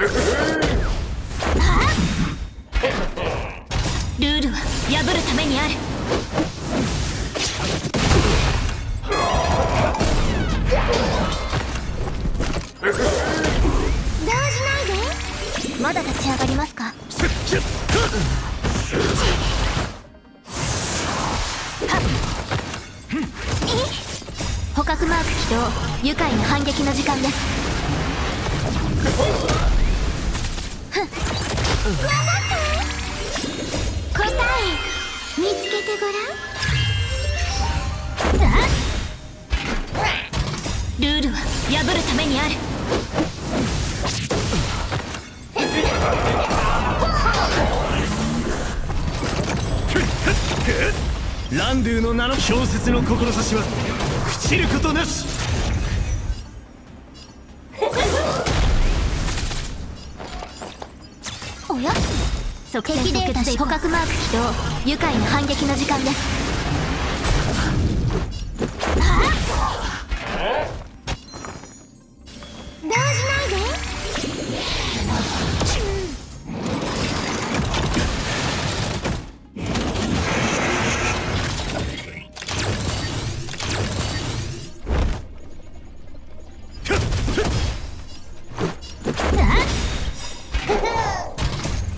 ルールは破るためにある。まだ立ち上がりますか？捕獲マーク起動。愉快な反撃の時間です。答え見つけてごらん。ルールは破るためにある。ランドゥの名の小説の志は朽ちることなし。おや？即敵で捕獲マーク起動。愉快な反撃の時間です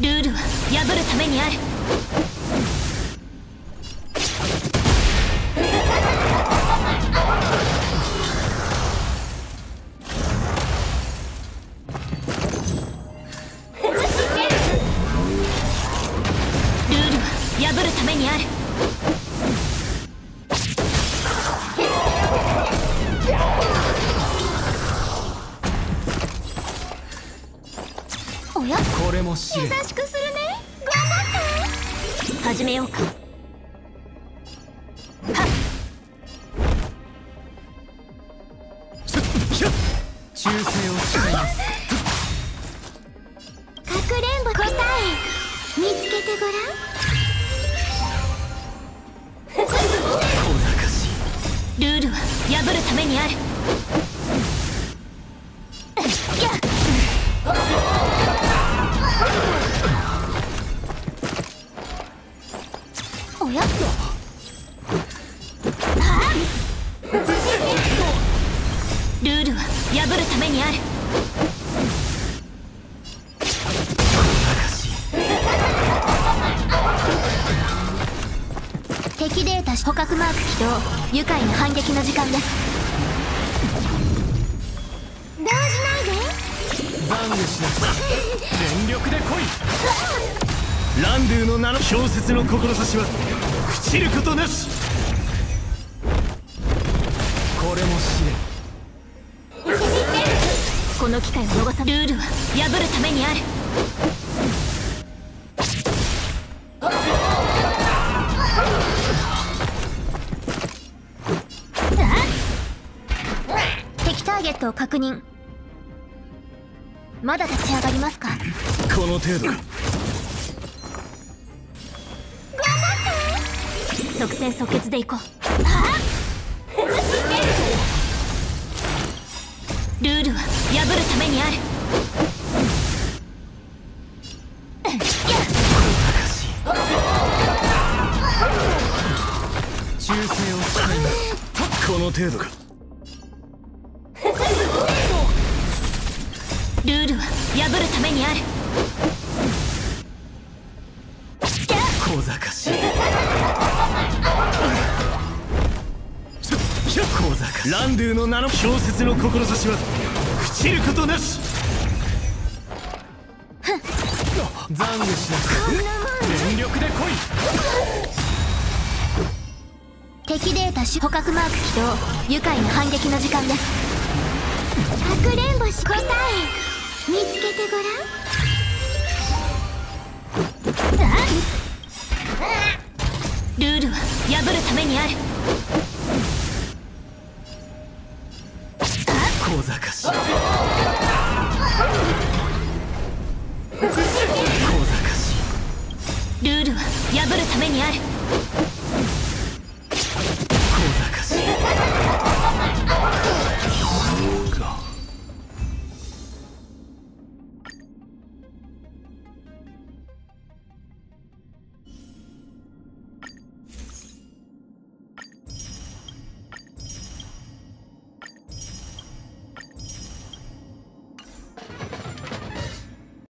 ルールは破るためにある。これも試練優しくするね。頑張って。始めようか。忠誠を誓います。かくれんぼ答え。見つけてごらん。小賢しいルールは破るためにある破るためにある。敵データ捕獲マーク起動。愉快な反撃の時間です。動じないで。懺悔しなさい全力で来い。ランドゥの名の小説の志は朽ちることなし。これも試練この機会を逃さルールは破るためにある。敵ターゲットを確認。まだ立ち上がりますか？この程度。か即戦即決でいこうルールは破るためにある。忠誠を誓います。この程度か。ルールは破るためにある。小賢しい小賢しいランドゥの名の小説の志は朽ちることなし懺悔しなさい全力で来い敵データ捕獲マーク起動。愉快な反撃の時間です。かくれんぼし答え見つけてごらんルールは破るた。めにあるルールは破るためにある。